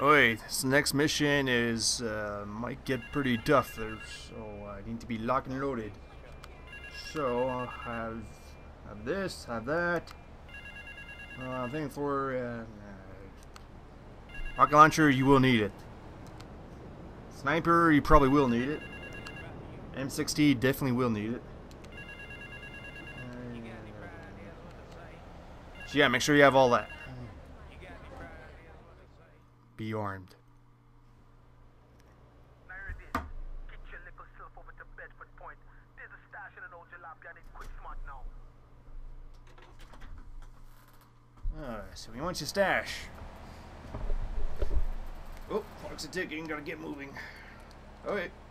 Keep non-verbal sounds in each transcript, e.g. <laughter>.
Alright, this next mission is uh, might get pretty tough there, so I need to be locked and loaded. So I'll have have this, have that. Uh, I think for uh, rocket launcher, you will need it. Sniper, you probably will need it. M16 definitely will need it. So yeah, make sure you have all that. Be armed. Alright, so we want your stash. Oh, clock's a ticking, gotta get moving. Okay. This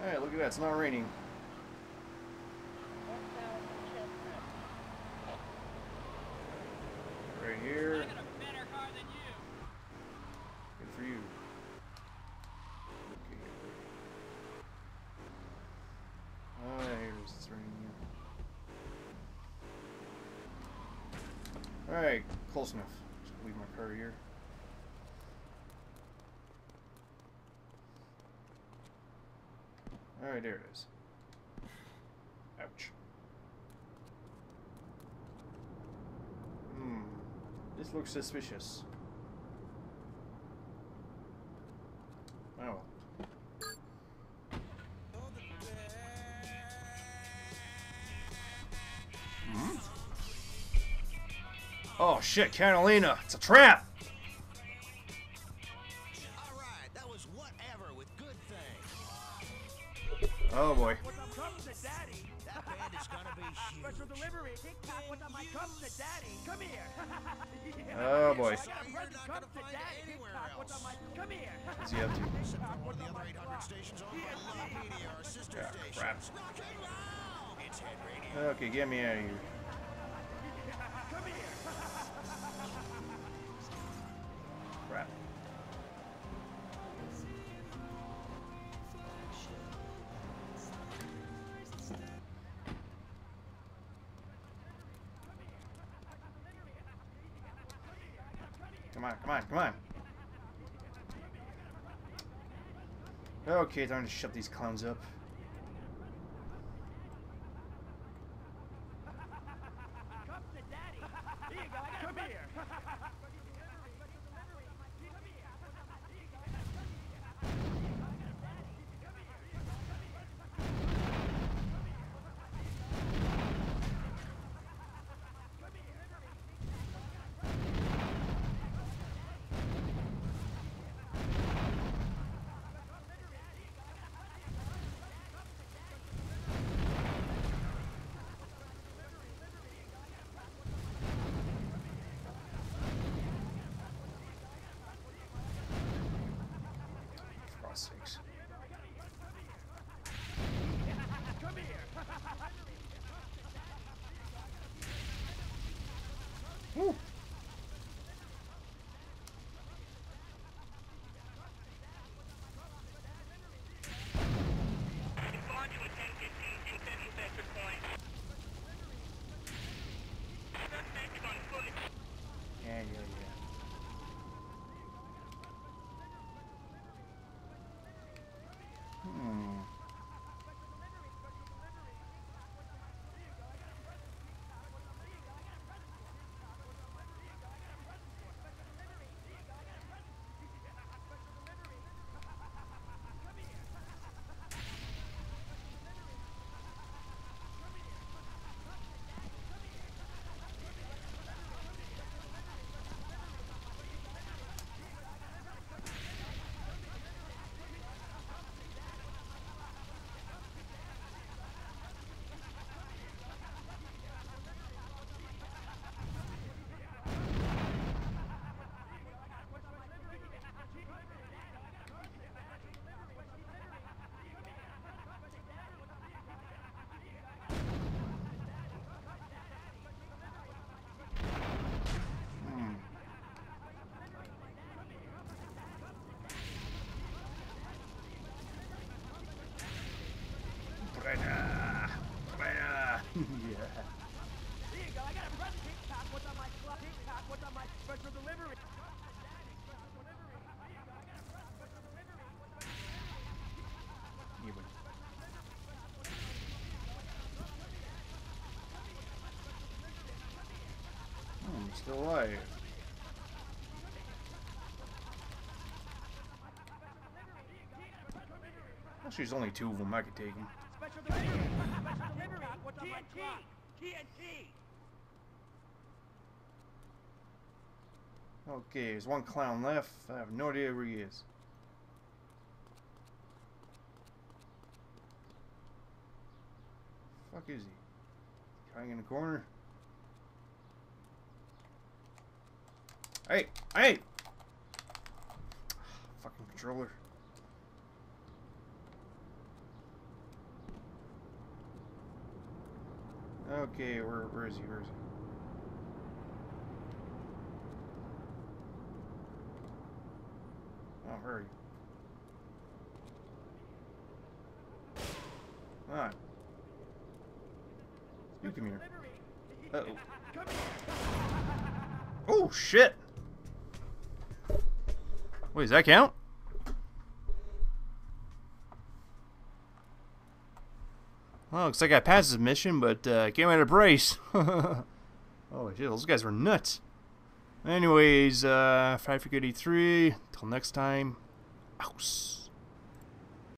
Alright, look at that, it's not raining. Right here. Good for you. Okay. Alright, here's this raining here. Alright, close enough. Just leave my car here. Alright, there it is. Ouch. Hmm. This looks suspicious. Oh. Hmm? Oh shit, Catalina! It's a trap! Stations boy. by Love Media, our sister Ah, station. crap. Rock and roll! It's Head Radio. Okay, get me out of here. Come here. Crap. Come on, come on, come on. Okay, time to shut these clowns up. Still alive. Actually, there's only two of them. I could take them. Okay, there's one clown left. I have no idea where he is. Fuck is he? Hiding in the corner. Hey, hey! Fucking controller. Okay, where where is he? Where is he? Oh, hurry. Alright. You come here. Uh oh. Oh shit! Wait, does that count? Well, looks like I passed this mission, but uh, came out of brace. <laughs> oh shit, those guys were nuts. Anyways, uh, 583. Till next time. Ouse.